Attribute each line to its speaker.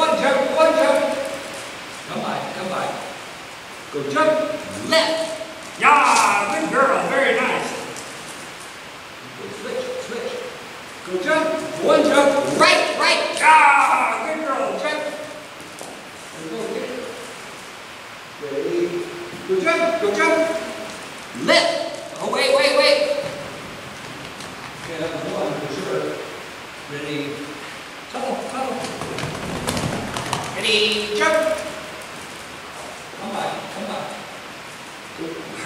Speaker 1: One jump, one jump. Come by, come by. Go jump, left. Yeah, good girl, very nice. Go switch, switch. Go jump, one jump, right, right. Yeah, good girl, jump. And go get. Ready. Go jump, go jump. Left. Oh, wait, wait, wait. Yeah, that's one for sure. Teacher. Không phải, không phải.